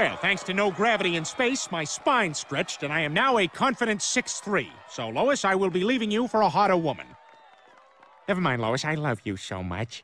Well, thanks to no gravity in space, my spine stretched, and I am now a confident six-three. So, Lois, I will be leaving you for a hotter woman. Never mind, Lois. I love you so much.